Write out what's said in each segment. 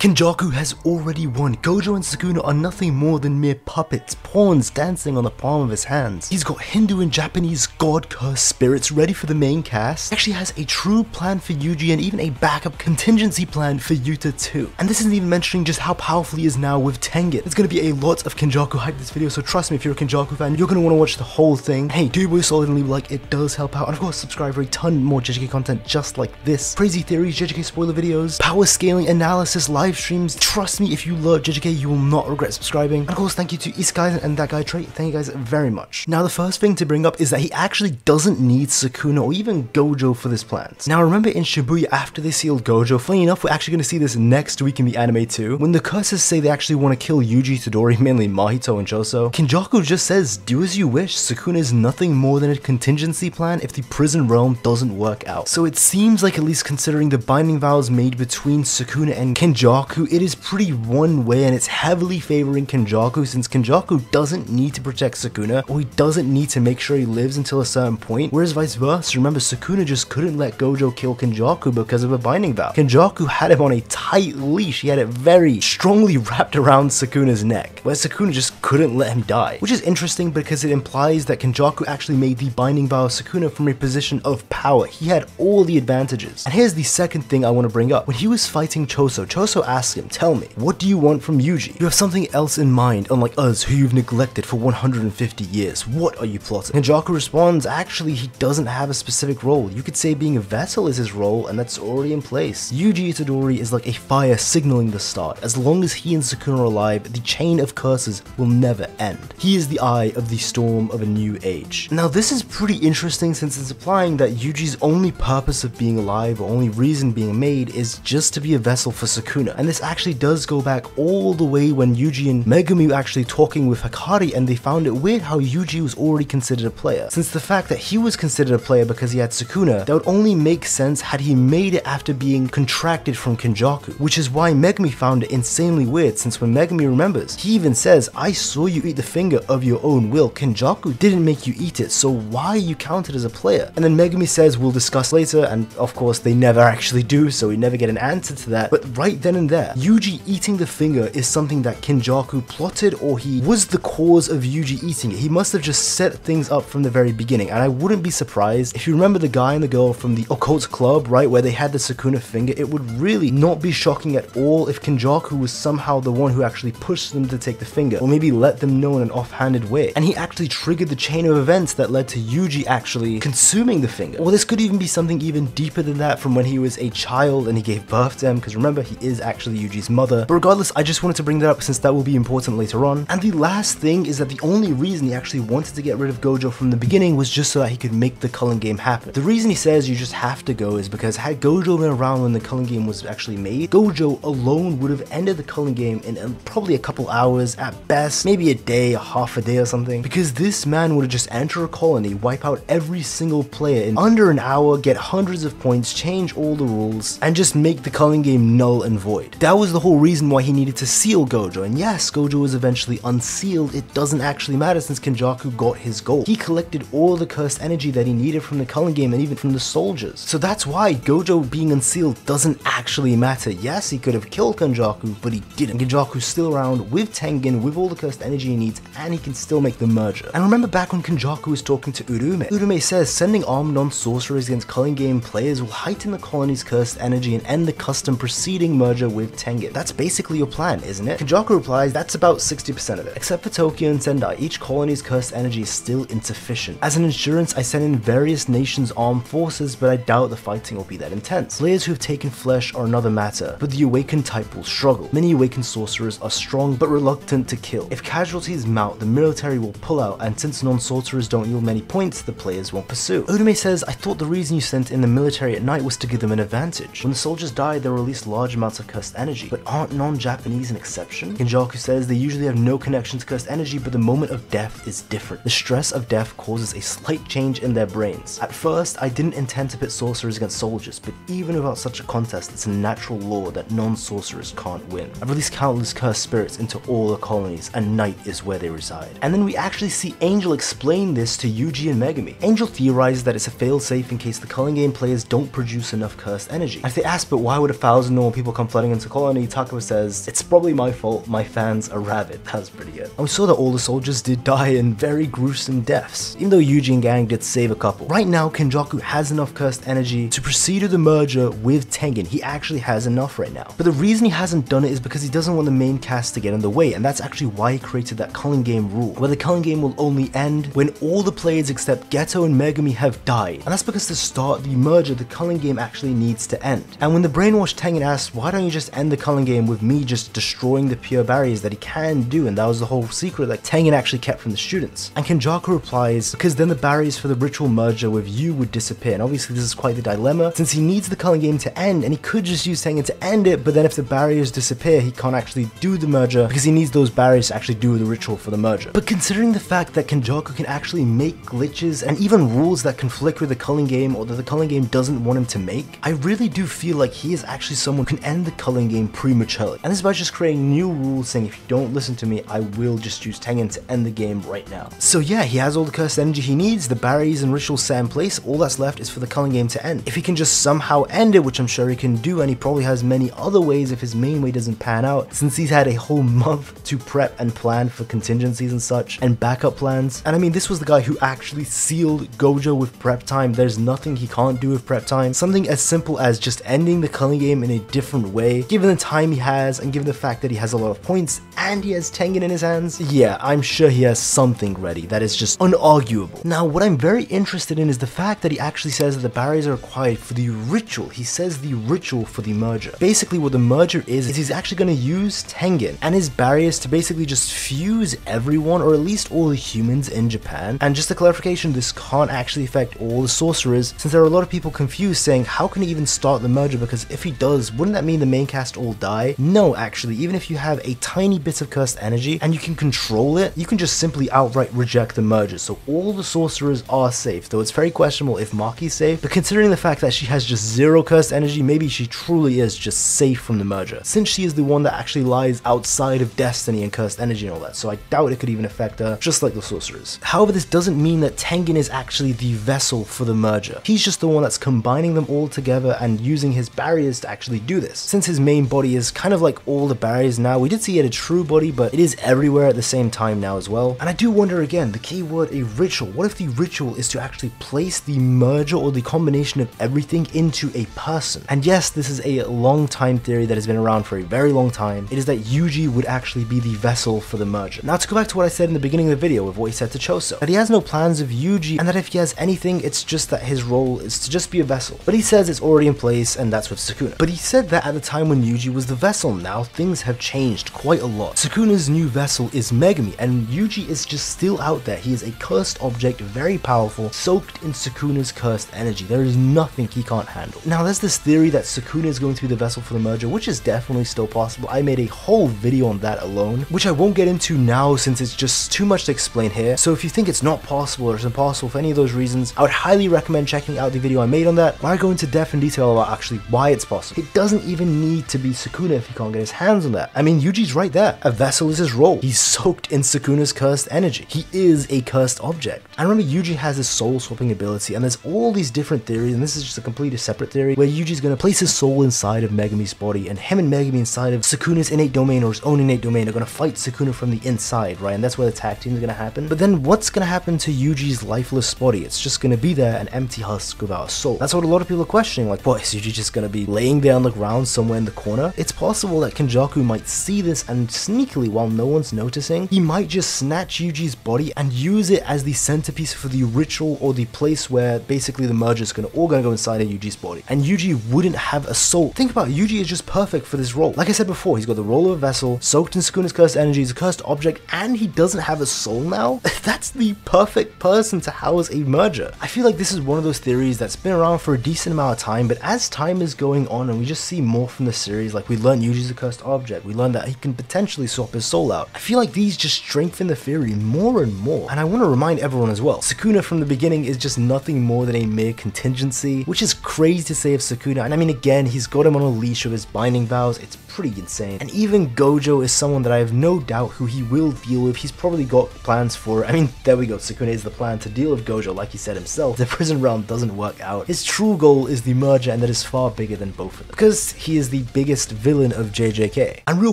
Kenjaku has already won. Gojo and Sukuna are nothing more than mere puppets, pawns dancing on the palm of his hands. He's got Hindu and Japanese god cursed spirits ready for the main cast. He actually has a true plan for Yuji and even a backup contingency plan for Yuta too. And this isn't even mentioning just how powerful he is now with Tengen. It's gonna be a lot of Kenjaku hype this video, so trust me, if you're a Kenjaku fan, you're gonna wanna watch the whole thing. Hey, do boy solid and leave a like, it does help out. And of course, subscribe for a ton more JJK content just like this. Crazy theories, JJK spoiler videos, power scaling analysis, live streams. Trust me, if you love JJK, you will not regret subscribing. And of course, thank you to Isekai and that guy Trey. Thank you guys very much. Now, the first thing to bring up is that he actually doesn't need Sukuna or even Gojo for this plans. Now, remember in Shibuya after they sealed Gojo, funny enough, we're actually gonna see this next week in the anime too. When the curses say they actually want to kill Yuji Itadori, mainly Mahito and Choso, Kenjaku just says, do as you wish, Sukuna is nothing more than a contingency plan if the prison realm doesn't work out. So it seems like at least considering the binding vows made between Sukuna and Kenjaku, it is pretty one way and it's heavily favoring Kenjaku since Kenjaku doesn't need to protect Sukuna or he doesn't need to make sure he lives until a certain point, whereas vice versa, remember Sukuna just couldn't let Gojo kill Kenjaku because of a binding vow. Kenjaku had him on a tight leash, he had it very strongly wrapped around Sukuna's neck, where Sukuna just couldn't let him die, which is interesting because it implies that Kenjaku actually made the binding vow of Sukuna from a position of power. He had all the advantages. And here's the second thing I want to bring up. When he was fighting Choso, Choso asked him, tell me, what do you want from Yuji? You have something else in mind, unlike us who you've neglected for 150 years. What are you plotting? And responds, actually he doesn't have a specific role. You could say being a vessel is his role and that's already in place. Yuji Itadori is like a fire signaling the start. As long as he and Sukuna are alive, the chain of curses will never end. He is the eye of the storm of a new age. Now this is pretty interesting since it's implying that Yuji's only purpose of being alive or only reason being made is just to be a vessel for Sukuna. And this actually does go back all the way when Yuji and Megumi actually talking with Hakari and they found it weird how Yuji was already considered a player. Since the fact that he was considered a player because he had Sukuna, that would only make sense had he made it after being contracted from Kenjaku, which is why Megumi found it insanely weird since when Megumi remembers, he even says, I saw you eat the finger of your own will, Kenjaku didn't make you eat it, so why are you counted as a player? And then Megumi says, we'll discuss later, and of course they never actually do, so we never get an answer to that, but right then and there, Yuji eating the finger is something that Kenjaku plotted or he was the cause of Yuji eating it. He must have just set things up from the very beginning, and I wouldn't be surprised if you remember the guy and the girl from the occult club, right, where they had the Sukuna finger, it would really not be shocking at all if Kenjaku was somehow the one who actually pushed them to take the finger, or maybe let them know in an offhanded way. And he actually triggered the chain of events that led to Yuji actually consuming the finger. Or this could even be something even deeper than that from when he was a child and he gave birth to him, because remember, he is actually Yuji's mother. But regardless, I just wanted to bring that up since that will be important later on. And the last thing is that the only reason he actually wanted to get rid of Gojo from the beginning was just so that he could make the Culling game happen. The reason he says you just have to go is because had Gojo been around when the Culling game was actually made, Gojo alone would have ended the Culling game in um, probably a couple hours at best, maybe a day, a half a day or something. Because this man would have just enter a colony, wipe out every single player in under an hour, get hundreds of points, change all the rules, and just make the Culling game null and void. That was the whole reason why he needed to seal Gojo. And yes, Gojo was eventually unsealed. It doesn't actually matter since Kenjaku got his goal. He collected all the cursed energy that he needed from the Culling game and even from the soldiers. So that's why Gojo being unsealed doesn't actually matter. Yes, he could have killed Kenjaku, but he didn't. Kenjaku's still around with Tengen, with all the cursed energy he needs, and he can still make the merger. And remember back when Kenjaku was talking to Uraume, Uraume says sending armed non-sorcerers against Culling game players will heighten the colony's cursed energy and end the custom preceding merger with Tengen. That's basically your plan, isn't it? Kenjaku replies, that's about 60% of it. Except for Tokyo and Sendai, each colony's cursed energy is still insufficient. As an insurance, I send in various nations' armed forces, but I doubt the fighting will be that intense. Players who have taken flesh are another matter, but the awakened type will struggle. Many awakened sorcerers are strong but reluctant to kill. If casualties mount, the military will pull out, and since non-sorcerers don't yield many points, the players won't pursue. Uraume says, I thought the reason you sent in the military at night was to give them an advantage. When the soldiers die, they release large amounts of cursed energy, but aren't non-Japanese an exception? Kenjaku says they usually have no connection to cursed energy, but the moment of death is different. The stress of death causes a slight change in their brains. At first, I didn't intend to pit sorcerers against soldiers, but even without such a contest, it's a natural law that non-sorcerers can't win. I've released countless cursed spirits into all the colonies, and night is where they reside. And then we actually see Angel explain this to Yuji and Megumi. Angel theorizes that it's a failsafe in case the Culling Game players don't produce enough cursed energy. If they ask, but why would a thousand normal people come flooding into Colony, Takuma says, it's probably my fault, my fans are rabid. That was pretty good. And we saw that all the soldiers did die in very gruesome deaths, even though Yuji and gang did save a couple. Right now, Kenjaku has enough cursed energy to proceed to the merger with Tengen. He actually has enough right now. But the reason he hasn't done it is because he doesn't want the main cast to get in the way, and that's actually why he created that Culling Game rule, where the Culling Game will only end when all the players except Geto and Megumi have died. And that's because to start the merger, the Culling Game actually needs to end. And when the brainwashed Tengen asks, why don't you just end the Culling Game with me just destroying the pure barriers that he can do, and that was the whole secret that Tengen actually kept from the students. And Kenjaku replies, because then the barriers for the ritual merger with you would disappear. And obviously this is quite the dilemma, since he needs the Culling Game to end, and he could just use Tengen to end it, but then if the barriers disappear, he can't actually do the merger, because he needs those barriers to actually do the ritual for the merger. But considering the fact that Kenjaku can actually make glitches, and even rules that conflict with the Culling Game, or that the Culling Game doesn't want him to make, I really do feel like he is actually someone who can end the Culling Game prematurely. And this is by just creating new rules saying if you don't listen to me, I will just use Tengen to end the game right now. So yeah, he has all the cursed energy he needs, the barriers and rituals set in place, all that's left is for the Culling game to end. If he can just somehow end it, which I'm sure he can do, and he probably has many other ways if his main way doesn't pan out, since he's had a whole month to prep and plan for contingencies and such, and backup plans. And I mean, this was the guy who actually sealed Gojo with prep time. There's nothing he can't do with prep time. Something as simple as just ending the Culling game in a different way, given the time he has, and given the fact that he has a lot of points, and he has Tengen in his hands. Yeah, I'm sure he has something ready that is just unarguable. Now, what I'm very interested in is the fact that he actually says that the barriers are required for the ritual. He says the ritual for the merger. Basically, what the merger is, is he's actually going to use Tengen and his barriers to basically just fuse everyone, or at least all the humans in Japan. And just a clarification, this can't actually affect all the sorcerers, since there are a lot of people confused saying, how can he even start the merger? Because if he does, wouldn't that mean the main cast all die? No, actually, even if you have a tiny bit of cursed energy and you can control it, you can just simply outright reject the merger. So all the sorcerers are safe, though it's very questionable if Maki's safe, but considering the fact that she has just zero cursed energy, maybe she truly is just safe from the merger, since she is the one that actually lies outside of destiny and cursed energy and all that, so I doubt it could even affect her, just like the sorcerers. However, this doesn't mean that Tengen is actually the vessel for the merger. He's just the one that's combining them all together and using his barriers to actually do this. Since his main body is kind of like all the barriers now, we did see he had a true body, but it is everywhere at the same time now as well. And I do wonder again, the keyword a ritual. What if the ritual is to actually place the merger or the combination of everything into a person? And yes, this is a long time theory that has been around for a very long time. It is that Yuji would actually be the vessel for the merger. Now to go back to what I said in the beginning of the video with what he said to Choso, that he has no plans of Yuji and that if he has anything, it's just that his role is to just be a vessel. But he says it's already in place and that's with Sukuna. But he said that at the time when Yuji was the vessel. Now things have changed quite a lot. Sukuna's new vessel is Megumi, and Yuji is just still out there. He is a cursed object, very powerful, soaked in Sukuna's cursed energy. There is nothing he can't handle. Now there's this theory that Sukuna is going to be the vessel for the merger, which is definitely still possible. I made a whole video on that alone, which I won't get into now since it's just too much to explain here. So if you think it's not possible or it's impossible for any of those reasons, I would highly recommend checking out the video I made on that, where I go into depth and detail about actually why it's possible. It doesn't even need to be Sukuna if he can't get his hands on that. I mean, Yuji's right there. A vessel is his role. He's soaked in Sukuna's cursed energy. He is a cursed object. And remember, Yuji has his soul swapping ability, and there's all these different theories, and this is just a completely separate theory, where Yuji's gonna place his soul inside of Megumi's body, and him and Megami inside of Sukuna's innate domain or his own innate domain are gonna fight Sukuna from the inside, right? And that's where the tag team is gonna happen. But then what's gonna happen to Yuji's lifeless body? It's just gonna be there, an empty husk without a soul. That's what a lot of people are questioning, like, what, is Yuji just gonna be laying there on the ground somewhere in the corner? It's possible that Kenjaku might see this and sneakily, while no one's noticing, he might just snatch Yuji's body and use it as the centerpiece for the ritual or the place where basically the merger is all gonna go inside of Yuji's body. And Yuji wouldn't have a soul. Think about it, Yuji is just perfect for this role. Like I said before, he's got the role of a vessel, soaked in Sukuna's cursed energy, he's a cursed object, and he doesn't have a soul now? That's the perfect person to house a merger. I feel like this is one of those theories that's been around for a decent amount of time, but as time is going on and we just see more from the series, like we learned Yuji's a cursed object, we learned that he can potentially swap his soul out. I feel like these just strengthen the theory more and more. And I want to remind everyone as well, Sukuna from the beginning is just nothing more than a mere contingency, which is crazy to say of Sukuna. And I mean, again, he's got him on a leash of his binding vows. It's pretty insane. And even Gojo is someone that I have no doubt who he will deal with. He's probably got plans for, I mean, there we go, Sukuna is the plan to deal with Gojo, like he said himself. The prison realm doesn't work out. His true goal is the merger, and that is far bigger than both of them. Because he is the biggest villain of JJK. And real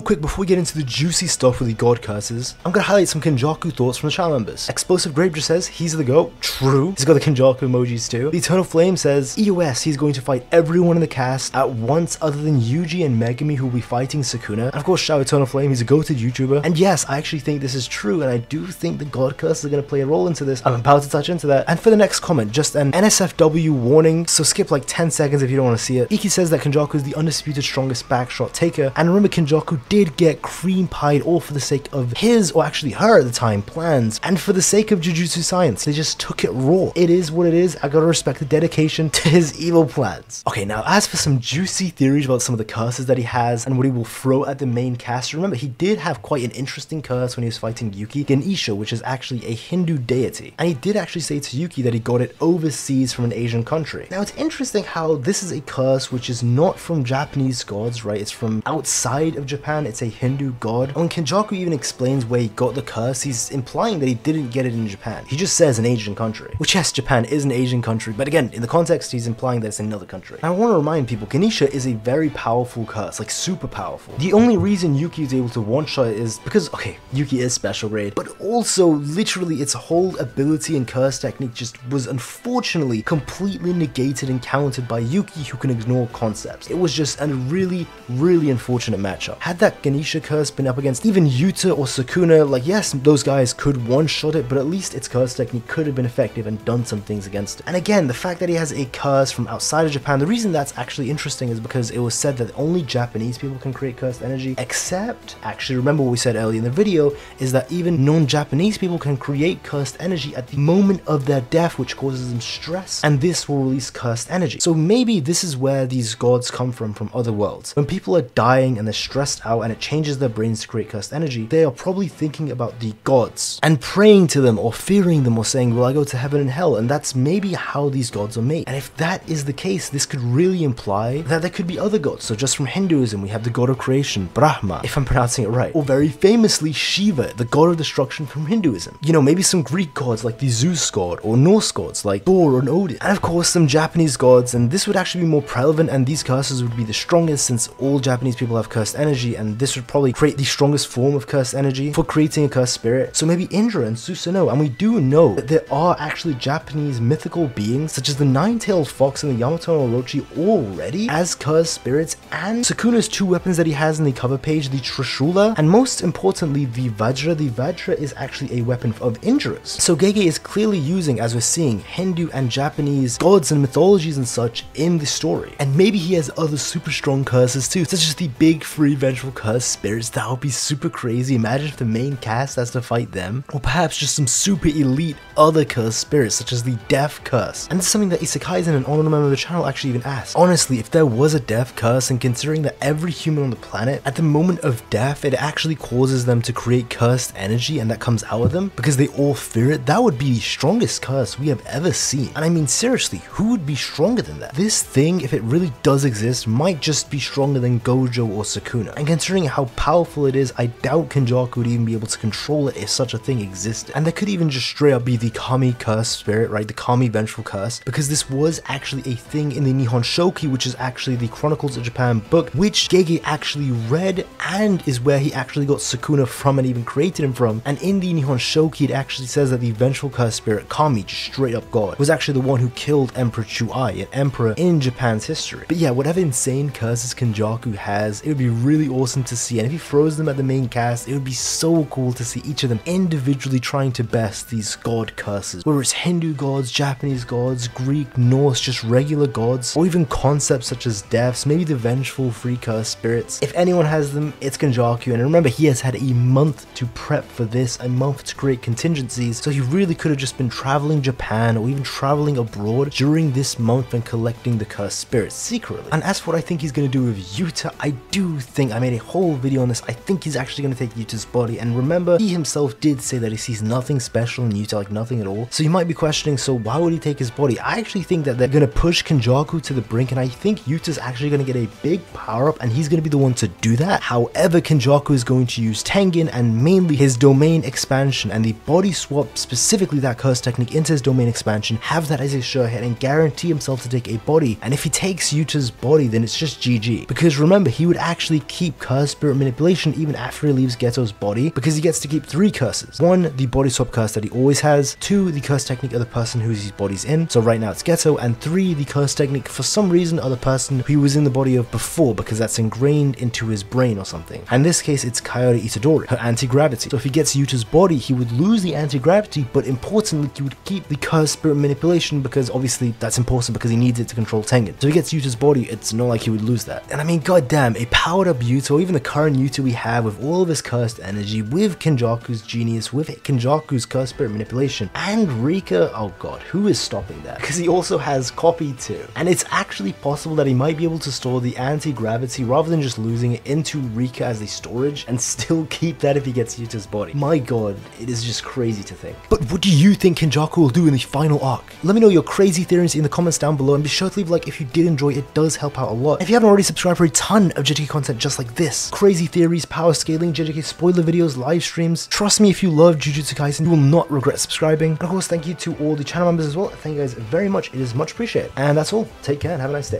quick, before we get into the juicy stuff with the god curses, I'm gonna highlight some Kenjaku thoughts from the channel members. Explosive Grape just says, he's the GOAT. True. He's got the Kenjaku emojis too. The Eternal Flame says, EOS, he's going to fight everyone in the cast at once other than Yuji and Megumi who will be fighting Sukuna. And of course, Shao Eternal Flame, he's a goated YouTuber. And yes, I actually think this is true, and I do think the God curses are going to play a role into this. I'm about to touch into that. And for the next comment, just an NSFW warning, so skip like 10 seconds if you don't want to see it. Iki says that Kenjaku is the undisputed strongest backshot taker, and remember Kenjaku did get cream pied all for the sake of his, or actually her at the time, plans, and for the sake of Jujutsu Science. They just took it raw. It is what it is. I gotta respect the dedication to his evil plans. Okay, now as for some juicy theories about some of the curses that he has and what he will throw at the main cast, remember he did have quite an interesting curse when he was fighting Yuki, Ganesha, which is actually a Hindu deity. And he did actually say to Yuki that he got it overseas from an Asian country. Now it's interesting how this is a curse which is not from Japanese gods, right? It's from outside of Japan, it's a Hindu god. When Kenjaku even explains where he got the curse, he's implying that he didn't get it in Japan. He just says an Asian country. Which yes, Japan is an Asian country, but again, in the context, he's implying that it's another country. I want to remind people, Ganesha is a very powerful curse, like super powerful. The only reason Yuki is able to one-shot is because, okay, Yuki is special grade, but also literally its whole ability and curse technique just was unfortunately completely negated and countered by Yuki who can ignore concepts. It was just a really, really unfortunate matchup. Had that Ganesha curse been up against even Yuta or Sukuna, like yes, those guys could one-shot it, but at least its curse technique could have been effective and done some things against it. And again, the fact that he has a curse from outside of Japan, the reason that's actually interesting is because it was said that only Japanese people can create cursed energy, except, actually remember what we said earlier in the video, is that even non-Japanese people can create cursed energy at the moment of their death, which causes them stress, and this will release cursed energy. So maybe this is where these gods come from, from other When people are dying and they're stressed out and it changes their brains to create cursed energy, they are probably thinking about the gods and praying to them or fearing them or saying, will I go to heaven and hell? And that's maybe how these gods are made. And if that is the case, this could really imply that there could be other gods. So just from Hinduism, we have the god of creation, Brahma, if I'm pronouncing it right. Or very famously, Shiva, the god of destruction from Hinduism. You know, maybe some Greek gods like the Zeus god, or Norse gods like Thor and Odin. And of course, some Japanese gods, and this would actually be more prevalent, and these curses would be the strongest since all Japanese people have cursed energy, and this would probably create the strongest form of cursed energy for creating a cursed spirit. So maybe Indra and Susanoo, and we do know that there are actually Japanese mythical beings, such as the nine-tailed fox and the Yamato no Orochi already as cursed spirits, and Sukuna's two weapons that he has in the cover page, the Trishula, and most importantly, the Vajra. The Vajra is actually a weapon of Indra's. So Gege is clearly using, as we're seeing, Hindu and Japanese gods and mythologies and such in the story. And maybe he has other super strong curses too, such as the big free vengeful curse spirits. That would be super crazy. Imagine if the main cast has to fight them. Or perhaps just some super elite other curse spirits, such as the Death Curse. And this is something that Isekaizen, an honorable member of the channel, actually even asked. Honestly, if there was a Death Curse, and considering that every human on the planet, at the moment of death, it actually causes them to create cursed energy and that comes out of them because they all fear it, that would be the strongest curse we have ever seen. And I mean, seriously, who would be stronger than that? This thing, if it really does exist, might just be stronger than Gojo or Sukuna. And considering how powerful it is, I doubt Kenjaku would even be able to control it if such a thing existed. And there could even just straight up be the Kami curse spirit, right? The Kami vengeful curse, because this was actually a thing in the Nihon Shoki, which is actually the Chronicles of Japan book, which Gege actually read and is where he actually got Sukuna from and even created him from. And in the Nihon Shoki, it actually says that the vengeful curse spirit Kami, just straight up god, was actually the one who killed Emperor Chuai, an emperor in Japan's history. But yeah, whatever insane curses Kenjaku has, it would be really awesome to see. And if he throws them at the main cast, it would be so cool to see each of them individually trying to best these god curses. Whether it's Hindu gods, Japanese gods, Greek, Norse, just regular gods, or even concepts such as deaths, maybe the vengeful free curse spirits. If anyone has them, it's Kenjaku. And remember, he has had a month to prep for this, a month to create contingencies. So he really could have just been traveling Japan or even traveling abroad during this month and collecting the cursed spirits secretly. And as for what I think he's going to do with Yuta, I do think I made a whole video on this. I think he's actually going to take Yuta's body. And remember, he himself did say that he sees nothing special in Yuta, like nothing at all. So you might be questioning, so why would he take his body? I actually think that they're going to push Kenjaku to the brink, and I think Yuta's actually going to get a big power up, and he's going to be the one to do that. However, Kenjaku is going to use Tengen and mainly his domain expansion and the body swap, specifically that curse technique into his domain expansion, have that as his sure hit and guarantee himself to take a body. And if he takes Yuta's body, then it's just GG. Because remember, he would actually keep curse spirit manipulation even after he leaves Geto's body because he gets to keep three curses. One, the body swap curse that he always has. Two, the curse technique of the person whose his body's in. So right now it's Geto. And three, the curse technique for some reason of the person who was in the body of before because that's ingrained into his brain or something. And in this case, it's Kaori Itadori, her anti-gravity. So if he gets Yuta's body, he would lose the anti-gravity, but importantly, he would keep the curse spirit manipulation because obviously that's important because he needs it to control Tengen. So if he gets Yuta's body, it's not like he would lose that. And I mean, goddamn, a powered up Yuta, even the current Yuta we have with all of his cursed energy, with Kenjaku's genius, with Kenjaku's curse spirit manipulation, and Rika, oh god, who is stopping that? Because he also has copy too. And it's actually possible that he might be able to store the anti-gravity rather than just losing it into Rika as a storage and still keep that if he gets Yuta's body. My god, it is just crazy to think. But what do you think Kenjaku will do in the final arc? Let me know your crazy theories in the comments down below and be sure to leave a like if you did enjoy it does help out a lot. If you haven't already subscribed for a ton of JJK content just like this, crazy theories, power scaling, JJK spoiler videos, live streams, trust me if you love Jujutsu Kaisen you will not regret subscribing. And of course thank you to all the channel members as well. Thank you guys very much, it is much appreciated. And that's all, take care and have a nice day.